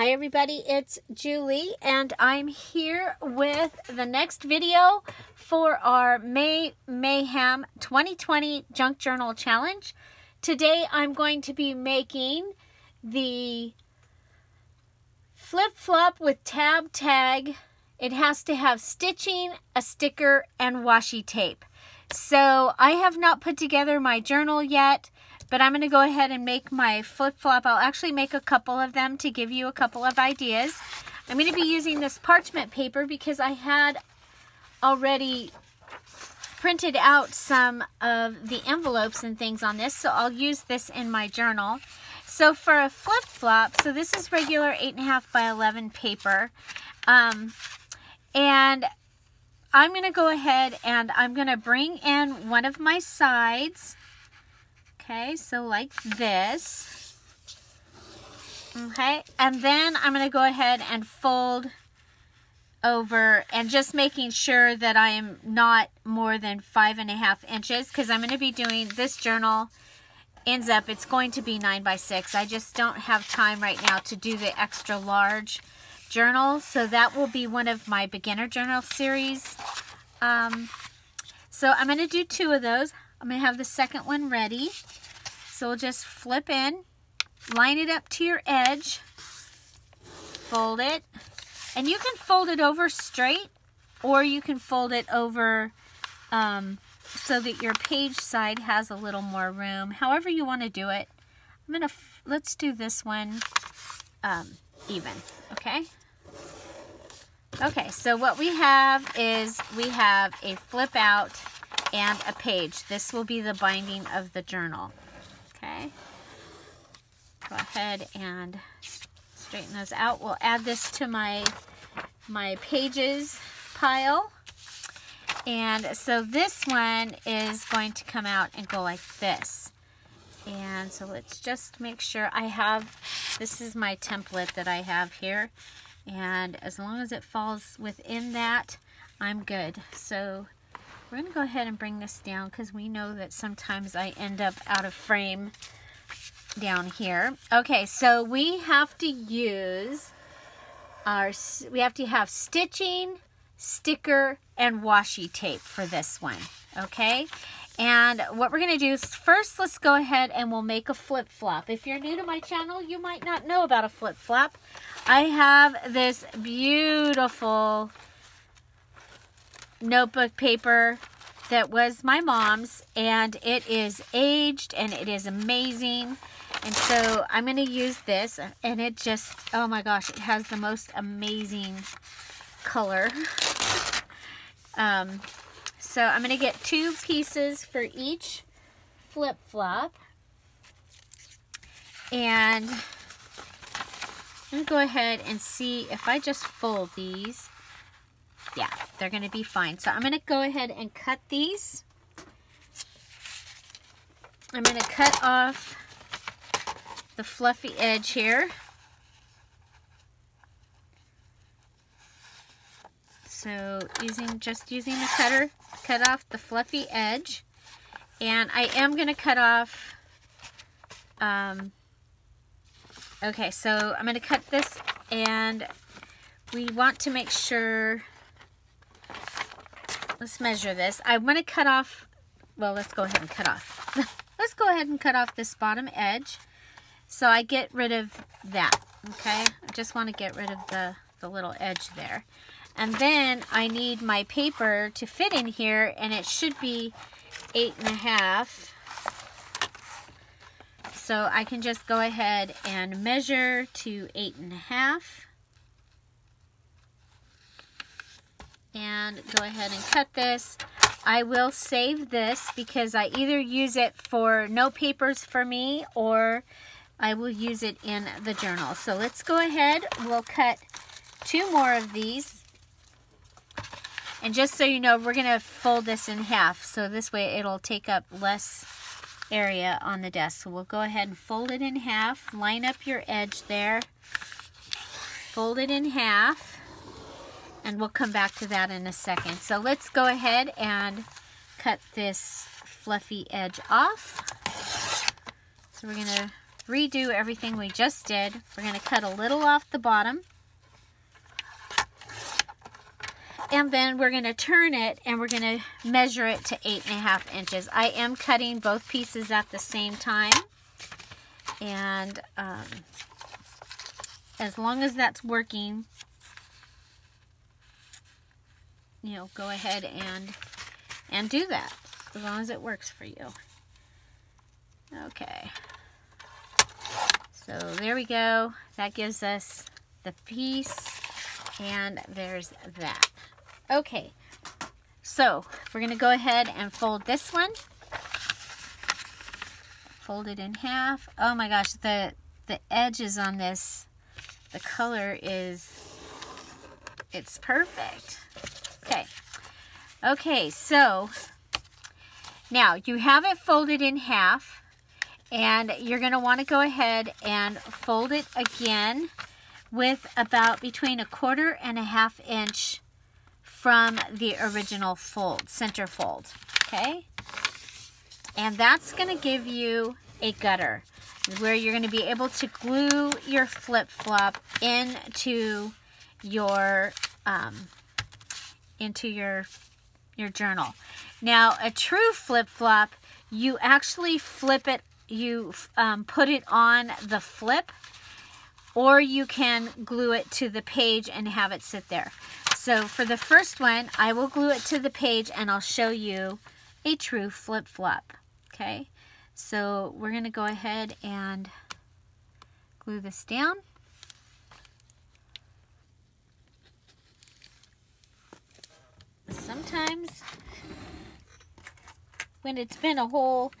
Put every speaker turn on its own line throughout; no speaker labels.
Hi everybody, it's Julie and I'm here with the next video for our May Mayhem 2020 Junk Journal Challenge. Today I'm going to be making the flip-flop with tab tag. It has to have stitching, a sticker, and washi tape. So I have not put together my journal yet. But I'm going to go ahead and make my flip-flop. I'll actually make a couple of them to give you a couple of ideas. I'm going to be using this parchment paper because I had already printed out some of the envelopes and things on this. So I'll use this in my journal. So for a flip-flop, so this is regular 8.5 by 11 paper. Um, and I'm going to go ahead and I'm going to bring in one of my sides Okay, so like this. Okay, and then I'm to go ahead and fold over and just making sure that I am not more than five and a half inches because I'm going to be doing this journal ends up it's going to be nine by six. I just don't have time right now to do the extra large journal so that will be one of my beginner journal series. Um, so I'm going to do two of those. I'm going to have the second one ready so we'll just flip in, line it up to your edge, fold it, and you can fold it over straight or you can fold it over um, so that your page side has a little more room. However you want to do it. I'm going to, let's do this one um, even, okay? Okay, so what we have is we have a flip out and a page. This will be the binding of the journal. Okay. Go ahead and straighten those out. We'll add this to my, my pages pile. And so this one is going to come out and go like this. And so let's just make sure I have, this is my template that I have here. And as long as it falls within that, I'm good. So we're going to go ahead and bring this down because we know that sometimes I end up out of frame down here. Okay, so we have to use our, we have to have stitching, sticker, and washi tape for this one, okay? And what we're going to do is first, let's go ahead and we'll make a flip-flop. If you're new to my channel, you might not know about a flip-flop. I have this beautiful notebook paper that was my mom's and it is aged and it is amazing. And so I'm going to use this and it just oh my gosh it has the most amazing color. Um, so I'm going to get two pieces for each flip-flop. And I'm going to go ahead and see if I just fold these yeah, they're going to be fine. So I'm going to go ahead and cut these. I'm going to cut off the fluffy edge here. So using just using the cutter, cut off the fluffy edge. And I am going to cut off, um, okay, so I'm going to cut this and we want to make sure let's measure this. I want to cut off, well, let's go ahead and cut off. let's go ahead and cut off this bottom edge. So I get rid of that, okay? I just want to get rid of the, the little edge there. And then I need my paper to fit in here, and it should be eight and a half. So I can just go ahead and measure to eight and a half. And go ahead and cut this. I will save this because I either use it for no papers for me or I will use it in the journal. So let's go ahead. We'll cut two more of these. And just so you know, we're going to fold this in half. So this way it'll take up less area on the desk. So we'll go ahead and fold it in half. Line up your edge there. Fold it in half and we'll come back to that in a second. So let's go ahead and cut this fluffy edge off. So we're going to redo everything we just did. We're going to cut a little off the bottom. And then we're going to turn it and we're going to measure it to eight and a half inches. I am cutting both pieces at the same time. And um, as long as that's working, you know, go ahead and and do that as long as it works for you. Okay. So there we go. That gives us the piece and there's that. Okay. So we're going to go ahead and fold this one. Fold it in half. Oh my gosh, the the edges on this, the color is, it's perfect. Okay. Okay, so now you have it folded in half and you're going to want to go ahead and fold it again with about between a quarter and a half inch from the original fold, center fold, okay? And that's going to give you a gutter where you're going to be able to glue your flip-flop into your um, into your your journal. Now, a true flip-flop, you actually flip it, you um, put it on the flip, or you can glue it to the page and have it sit there. So for the first one, I will glue it to the page and I'll show you a true flip-flop, okay? So we're to go ahead and glue this down. Sometimes when it's been a whole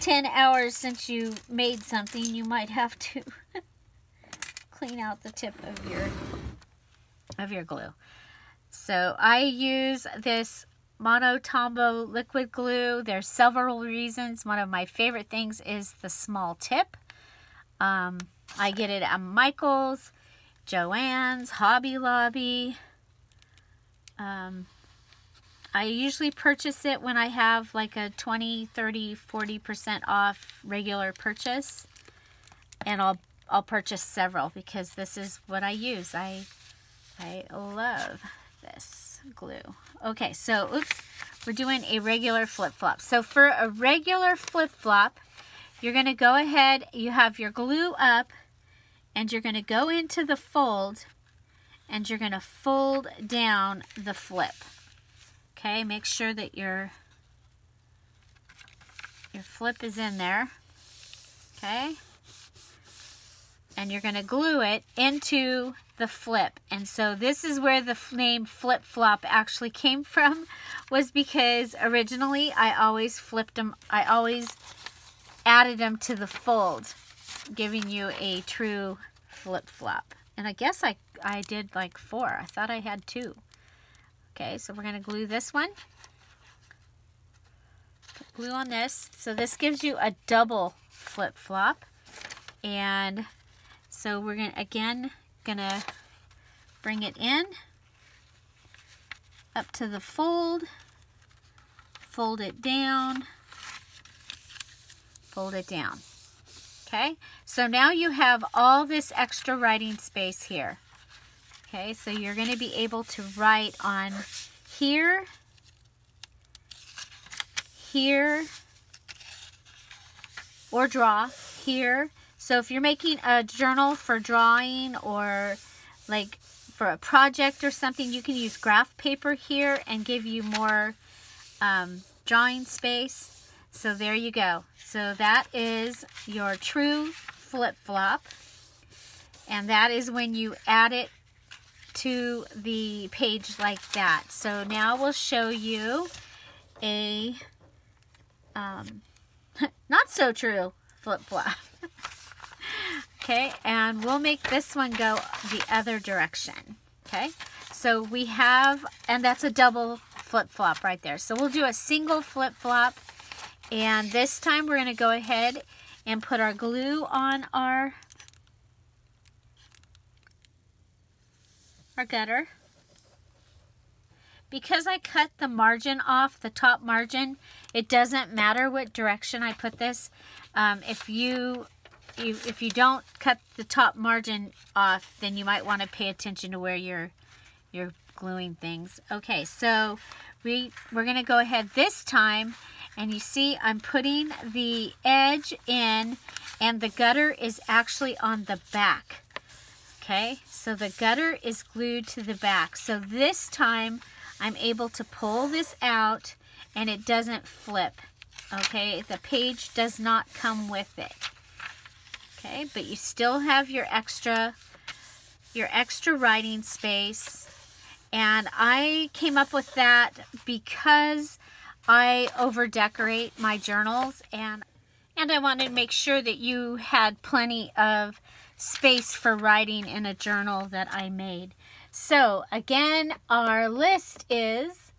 10 hours since you made something, you might have to clean out the tip of your of your glue. So I use this Mono Tombow liquid glue. There's several reasons. One of my favorite things is the small tip. Um, I get it at Michael's, Joann's, Hobby Lobby. Um, I usually purchase it when I have like a 20, 30, 40% off regular purchase. And I'll I'll purchase several because this is what I use. I I love this glue. Okay, so oops, we're doing a regular flip-flop. So for a regular flip-flop, you're going to go ahead, you have your glue up, and you're going to go into the fold, and you're going to fold down the flip. Okay, make sure that your, your flip is in there. Okay. And you're going to glue it into the flip. And so this is where the name flip flop actually came from was because originally I always flipped them. I always added them to the fold, giving you a true flip flop. And I guess I, I did like four. I thought I had two. Okay, so we're going to glue this one. Put glue on this. So this gives you a double flip-flop. And so we're going to, again, going to bring it in up to the fold, fold it down, fold it down. Okay, so now you have all this extra writing space here. Okay, so you're going to be able to write on here, here, or draw here. So if you're making a journal for drawing or like for a project or something, you can use graph paper here and give you more um, drawing space. So there you go. So that is your true flip-flop. And that is when you add it to the page like that. So now we'll show you a um, not so true flip-flop. okay, and we'll make this one go the other direction. Okay, so we have, and that's a double flip-flop right there. So we'll do a single flip-flop, and this time we're going to go ahead and put our glue on our our gutter. Because I cut the margin off, the top margin, it doesn't matter what direction I put this. Um, if you you, if you don't cut the top margin off, then you might want to pay attention to where you're, you're gluing things. Okay, so we, we're going to go ahead this time, and you see I'm putting the edge in, and the gutter is actually on the back. Okay, so the gutter is glued to the back. So this time I'm able to pull this out and it doesn't flip. Okay, the page does not come with it. Okay, but you still have your extra, your extra writing space. And I came up with that because I over decorate my journals and and I wanted to make sure that you had plenty of space for writing in a journal that I made. So again, our list is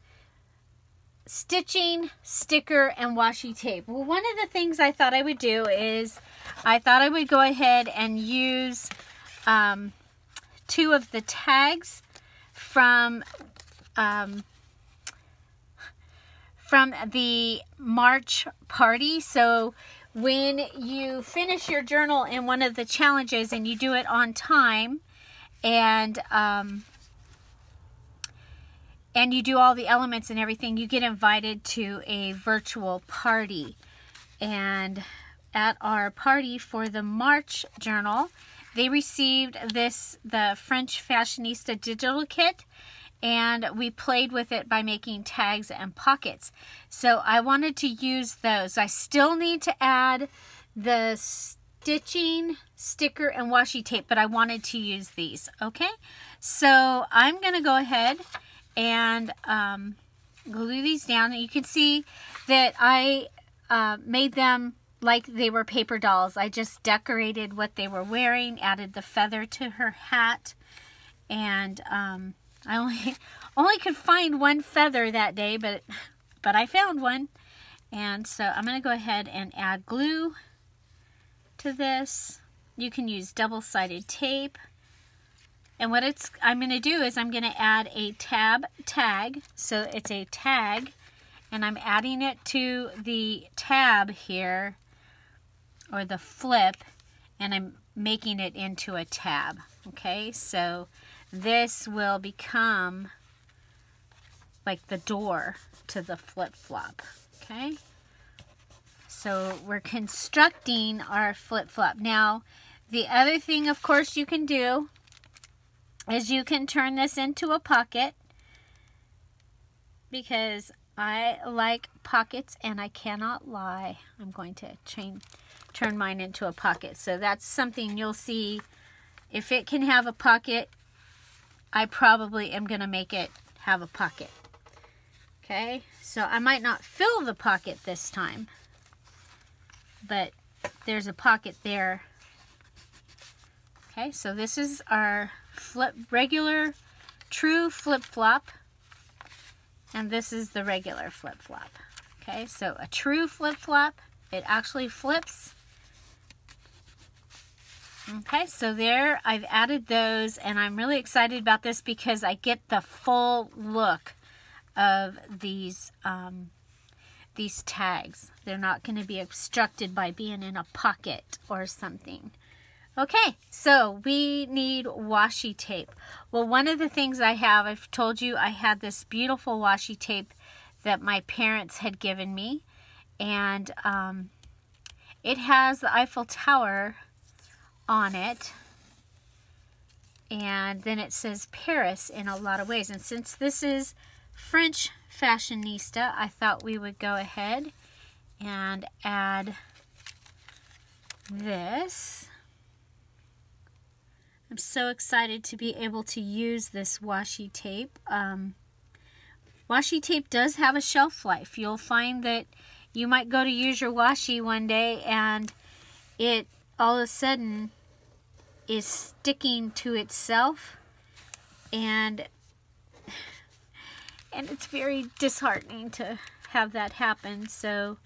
stitching, sticker, and washi tape. Well, one of the things I thought I would do is I thought I would go ahead and use um, two of the tags from um, from the March party. So when you finish your journal in one of the challenges and you do it on time and um, and you do all the elements and everything, you get invited to a virtual party. And at our party for the March journal, they received this, the French Fashionista digital kit, and we played with it by making tags and pockets. So I wanted to use those. I still need to add the stitching, sticker, and washi tape, but I wanted to use these, okay? So I'm to go ahead and um, glue these down. And you can see that I uh, made them like they were paper dolls. I just decorated what they were wearing, added the feather to her hat, and um, I only only could find one feather that day, but but I found one. And so I'm going to go ahead and add glue to this. You can use double-sided tape. And what it's I'm going to do is I'm going to add a tab tag. So it's a tag and I'm adding it to the tab here or the flip and I'm making it into a tab. Okay, so this will become like the door to the flip-flop, okay? So we're constructing our flip-flop. Now, the other thing, of course, you can do is you can turn this into a pocket because I like pockets and I cannot lie. I'm going to change, turn mine into a pocket. So that's something you'll see. If it can have a pocket, I probably am going to make it have a pocket. Okay, so I might not fill the pocket this time, but there's a pocket there. Okay, so this is our flip regular true flip-flop, and this is the regular flip-flop. Okay, so a true flip-flop, it actually flips Okay, so there I've added those and I'm really excited about this because I get the full look of these um, these tags. They're not going to be obstructed by being in a pocket or something. Okay, so we need washi tape. Well, one of the things I have, I've told you I had this beautiful washi tape that my parents had given me. And um, it has the Eiffel Tower on it. And then it says Paris in a lot of ways. And since this is French Fashionista, I thought we would go ahead and add this. I'm so excited to be able to use this washi tape. Um, washi tape does have a shelf life. You'll find that you might go to use your washi one day and it all of a sudden is sticking to itself and and it's very disheartening to have that happen. So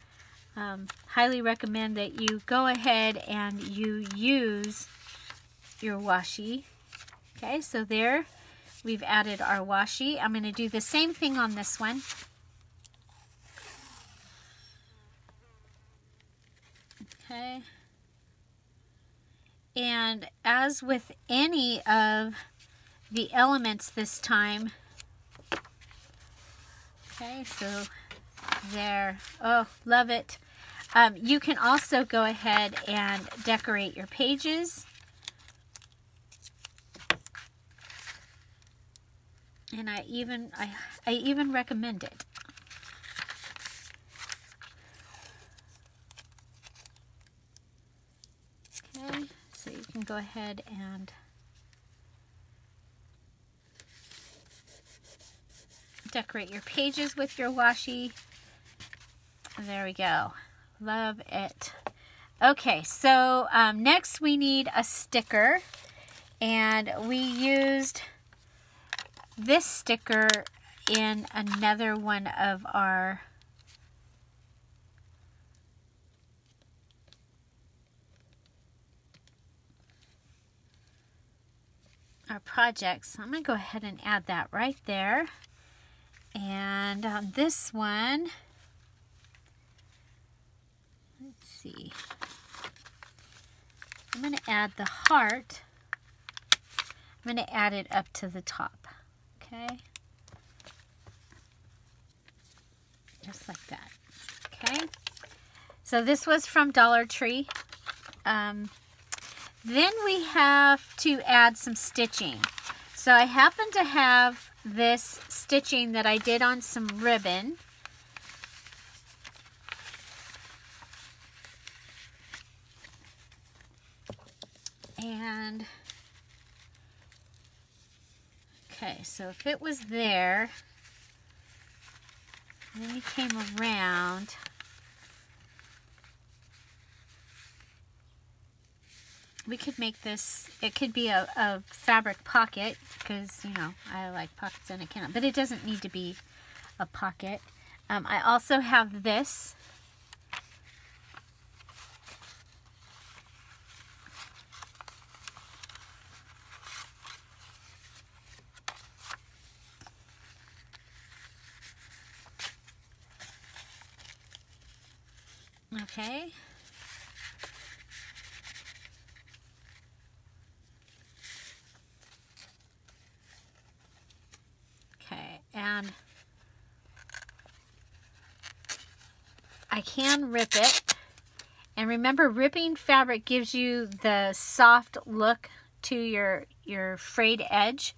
um, highly recommend that you go ahead and you use your washi. Okay so there we've added our washi. I'm going to do the same thing on this one. Okay And as with any of the elements this time, okay, so there, oh, love it. Um, you can also go ahead and decorate your pages. And I even, I, I even recommend it. Okay, so you can go ahead and decorate your pages with your washi. There we go. Love it. Okay, so um, next we need a sticker. And we used this sticker in another one of our our projects. So I'm going to go ahead and add that right there. And on this one, let's see. I'm going to add the heart. I'm going to add it up to the top. Okay. Just like that. Okay. So this was from Dollar Tree. Um, then we have to add some stitching. So I happen to have this stitching that I did on some ribbon. And, okay, so if it was there, then we came around, we could make this, it could be a, a fabric pocket because, you know, I like pockets and I cannot, but it doesn't need to be a pocket. Um, I also have this. Okay. and I can rip it. And remember, ripping fabric gives you the soft look to your, your frayed edge.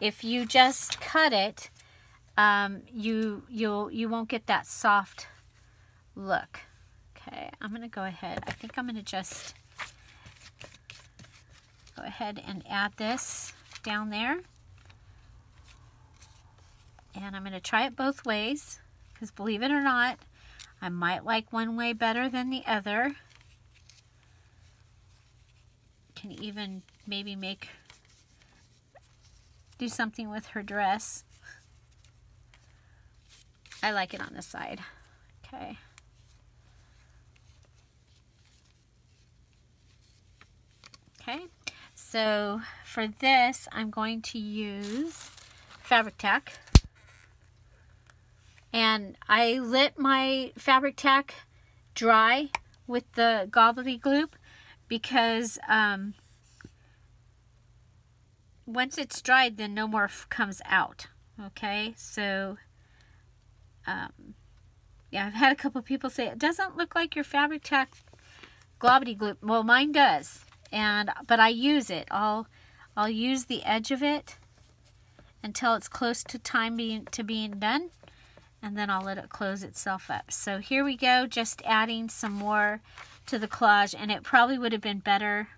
If you just cut it, um, you, you'll, you won't get that soft look. Okay, I'm going to go ahead. I think I'm going to just go ahead and add this down there. And I'm going to try it both ways because believe it or not, I might like one way better than the other. Can even maybe make, do something with her dress. I like it on this side. Okay. Okay, so for this, I'm going to use Fabri-Tac. And I lit my Fabri-Tac dry with the gobbledygook because um, once it's dried, then no more comes out. Okay, so um, yeah, I've had a couple people say it doesn't look like your Fabri-Tac gobbledygook. Well, mine does, and but I use it. I'll I'll use the edge of it until it's close to time being to being done and then I'll let it close itself up. So here we go, just adding some more to the collage, and it probably would have been better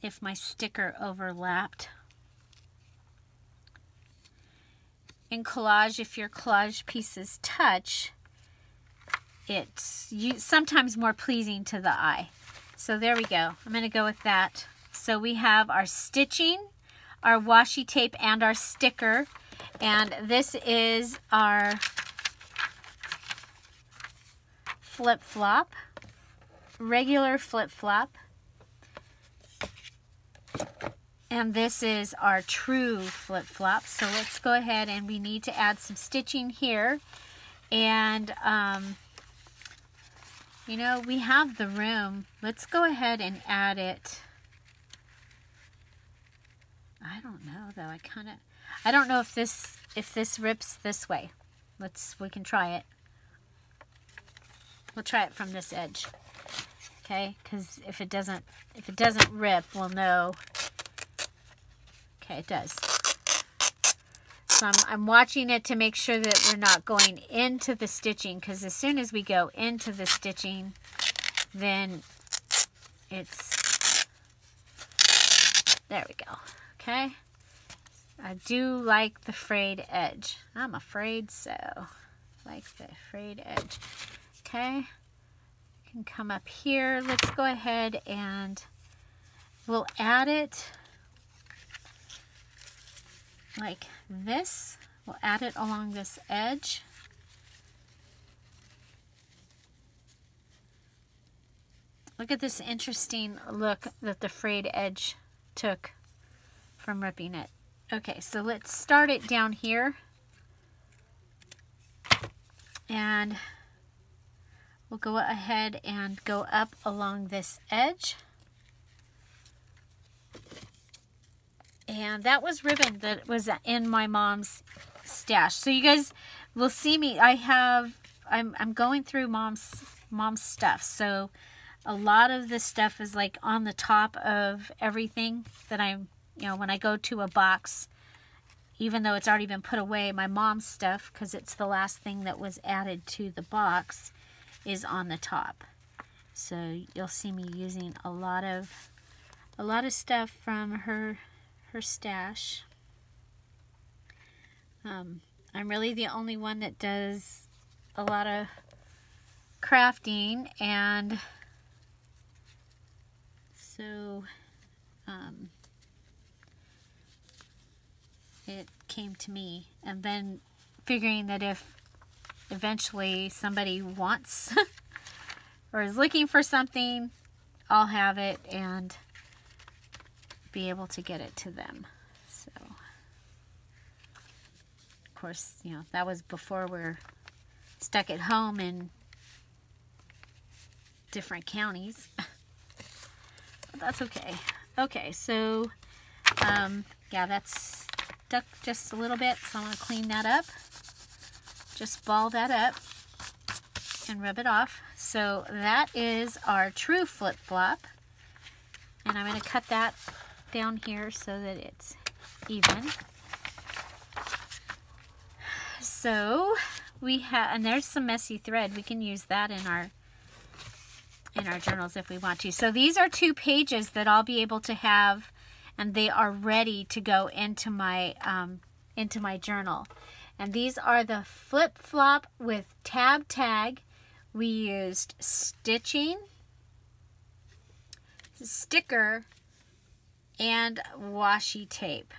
if my sticker overlapped. In collage, if your collage pieces touch, it's sometimes more pleasing to the eye. So there we go. I'm going to go with that. So we have our stitching, our washi tape, and our sticker. And this is our flip-flop, regular flip-flop. And this is our true flip-flop. So let's go ahead and we need to add some stitching here. And um, You know, we have the room. Let's go ahead and add it. I don't know though. I kind of, I don't know if this, if this rips this way. Let's, we can try it. We'll try it from this edge. Okay, because if it doesn't, if it doesn't rip, we'll know. Okay, it does. So I'm, I'm watching it to make sure that we're not going into the stitching because as soon as we go into the stitching, then it's, there we go. Okay. I do like the frayed edge. I'm afraid so. Like the frayed edge. Okay. You can come up here. Let's go ahead and we'll add it like this. We'll add it along this edge. Look at this interesting look that the frayed edge took from ripping it. Okay, so let's start it down here. And we'll go ahead and go up along this edge. And that was ribbon that was in my mom's stash. So you guys will see me. I have, I'm, I'm going through mom's, mom's stuff. So a lot of this stuff is like on the top of everything that I'm, you know, when I go to a box, even though it's already been put away, my mom's stuff, because it's the last thing that was added to the box, is on the top. So you'll see me using a lot of, a lot of stuff from her her stash. Um, I'm really the only one that does a lot of crafting and so um, it came to me and then figuring that if eventually somebody wants or is looking for something I'll have it and be able to get it to them. So, of course, you know, that was before we're stuck at home in different counties. that's okay. Okay, so, um, yeah, that's stuck just a little bit, so I'm going to clean that up. Just ball that up and rub it off. So that is our true flip-flop. And I'm going to cut that down here so that it's even. So we have, and there's some messy thread. We can use that in our in our journals if we want to. So these are two pages that I'll be able to have, and they are ready to go into my um, into my journal. And these are the flip flop with tab tag. We used stitching, sticker, and washi tape.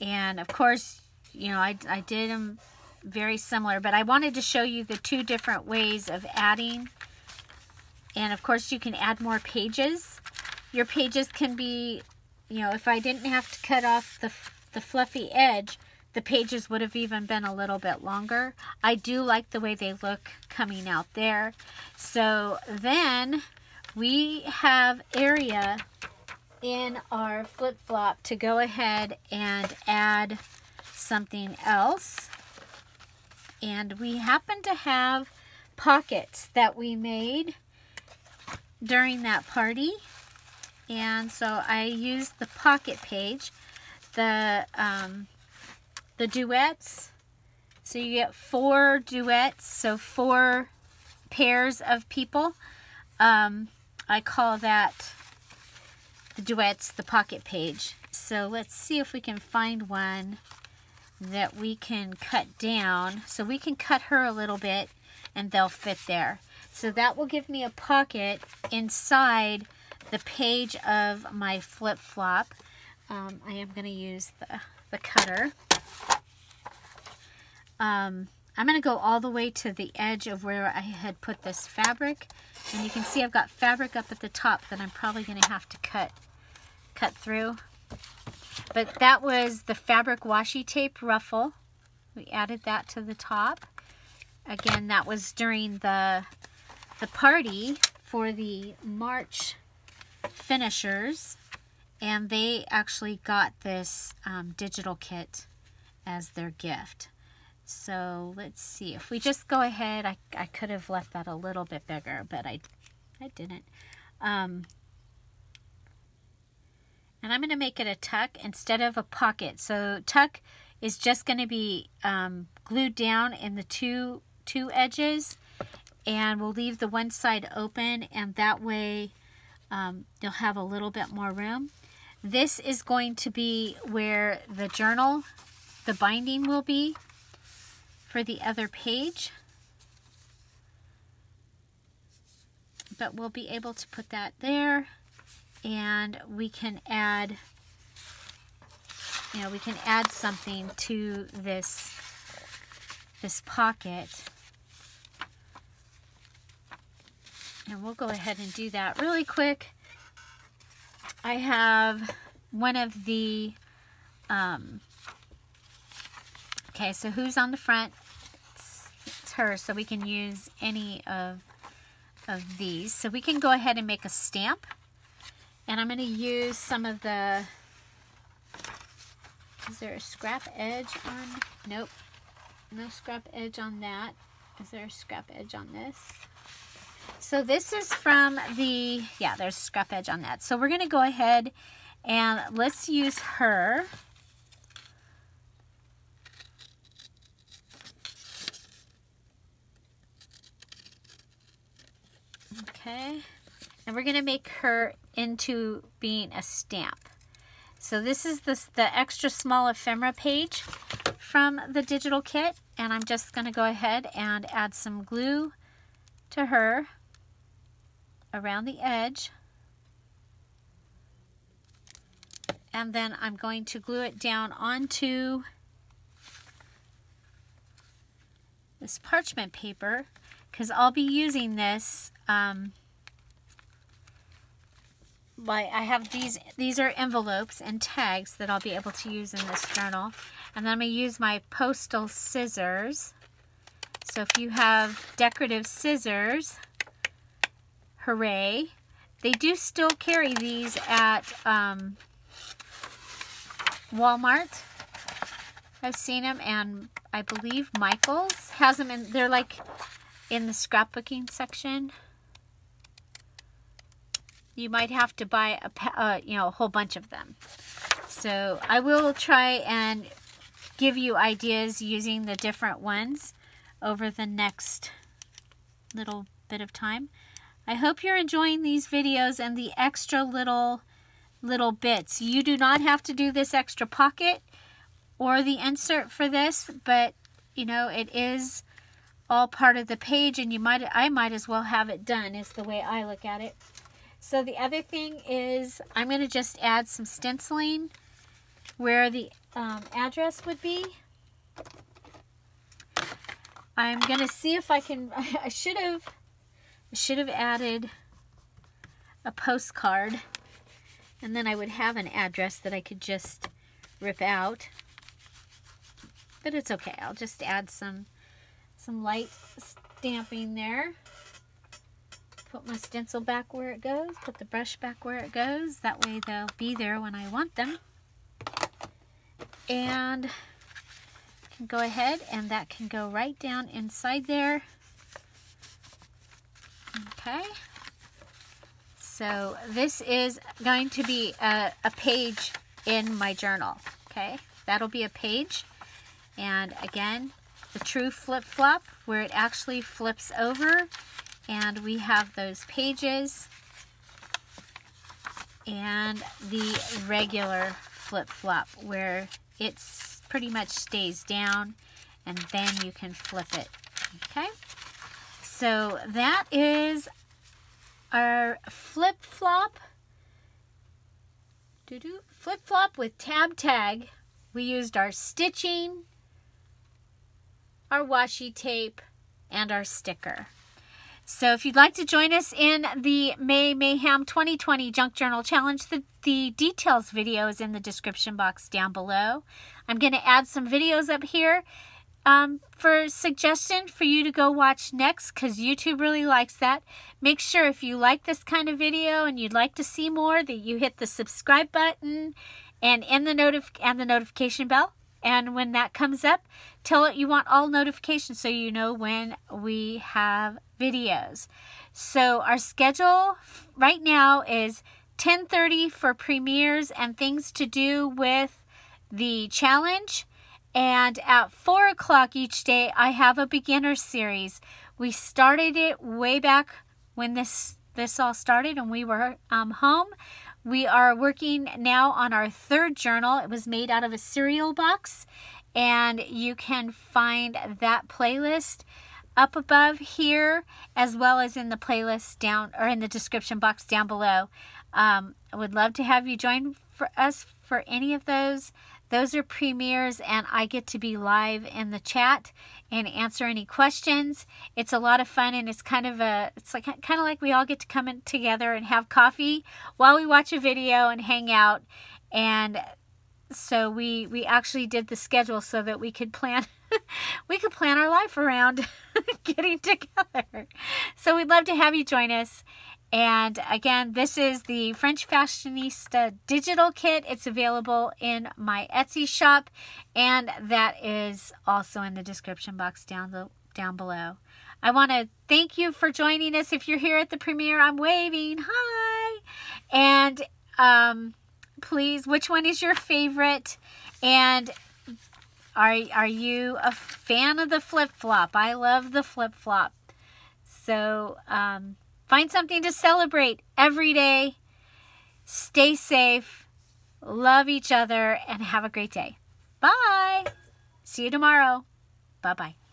And of course, you know, I, I did them very similar, but I wanted to show you the two different ways of adding. And of course, you can add more pages. Your pages can be, you know, if I didn't have to cut off the, the fluffy edge, the pages would have even been a little bit longer. I do like the way they look coming out there. So then we have area in our flip-flop to go ahead and add something else. And we happen to have pockets that we made during that party. And so I used the pocket page, the, um, the duets. So you get four duets, so four pairs of people. Um, I call that the duets, the pocket page. So let's see if we can find one that we can cut down. So we can cut her a little bit and they'll fit there. So that will give me a pocket inside the page of my flip-flop. Um, I am going to use the, the cutter. Um, I'm going to go all the way to the edge of where I had put this fabric. And you can see I've got fabric up at the top that I'm probably going to have to cut cut through. But that was the fabric washi tape ruffle. We added that to the top. Again, that was during the the party for the March finishers and they actually got this um, digital kit as their gift. So let's see, if we just go ahead, I, I could have left that a little bit bigger, but I, I didn't. Um, and I'm going to make it a tuck instead of a pocket. So tuck is just going to be um, glued down in the two, two edges and we'll leave the one side open and that way um, you'll have a little bit more room. This is going to be where the journal, the binding will be for the other page. But we'll be able to put that there and we can add you know we can add something to this this pocket and we'll go ahead and do that really quick I have one of the um, okay so who's on the front it's, it's her so we can use any of of these so we can go ahead and make a stamp and I'm going to use some of the, is there a scrap edge on, nope, no scrap edge on that. Is there a scrap edge on this? So this is from the, yeah, there's scrap edge on that. So we're going to go ahead and let's use her. Okay. And we're going to make her into being a stamp. So this is the extra small ephemera page from the digital kit. And I'm just going to go ahead and add some glue to her around the edge. And then I'm going to glue it down onto this parchment paper because I'll be using this um, my, I have these, these are envelopes and tags that I'll be able to use in this journal. And then I'm going to use my postal scissors. So if you have decorative scissors, hooray. They do still carry these at um, Walmart. I've seen them and I believe Michael's has them in, they're like in the scrapbooking section you might have to buy a uh, you know a whole bunch of them. So I will try and give you ideas using the different ones over the next little bit of time. I hope you're enjoying these videos and the extra little little bits. You do not have to do this extra pocket or the insert for this, but you know, it is all part of the page and you might I might as well have it done is the way I look at it. So the other thing is I'm going to just add some stenciling where the um, address would be. I'm going to see if I can, I should have, I should have added a postcard and then I would have an address that I could just rip out. But it's okay. I'll just add some some light stamping there put my stencil back where it goes, put the brush back where it goes. That way they'll be there when I want them. And can go ahead and that can go right down inside there. Okay. So this is going to be a, a page in my journal. Okay. That'll be a page. And again, the true flip-flop where it actually flips over and we have those pages and the regular flip-flop where it's pretty much stays down and then you can flip it. Okay, so that is our flip-flop flip-flop with tab tag. We used our stitching, our washi tape, and our sticker. So if you'd like to join us in the May Mayhem 2020 Junk Journal Challenge, the, the details video is in the description box down below. I'm going to add some videos up here um, for suggestion for you to go watch next because YouTube really likes that. Make sure if you like this kind of video and you'd like to see more that you hit the subscribe button and in the notif and the notification bell. And when that comes up, tell it you want all notifications so you know when we have videos. So our schedule right now is 10:30 for premieres and things to do with the challenge. And at 4 o'clock each day, I have a beginner series. We started it way back when this this all started and we were um, home. We are working now on our third journal. It was made out of a cereal box, and you can find that playlist up above here as well as in the playlist down or in the description box down below. Um, I would love to have you join for us for any of those. Those are premieres, and I get to be live in the chat and answer any questions. It's a lot of fun, and it's kind of a it's like kind of like we all get to come in together and have coffee while we watch a video and hang out. And so we we actually did the schedule so that we could plan we could plan our life around getting together. So we'd love to have you join us. And again, this is the French Fashionista digital kit. It's available in my Etsy shop, and that is also in the description box down the down below. I want to thank you for joining us. If you're here at the premiere, I'm waving. Hi. And um, please, which one is your favorite? And are, are you a fan of the flip-flop? I love the flip-flop. So, um, Find something to celebrate every day. Stay safe, love each other, and have a great day. Bye. See you tomorrow. Bye bye.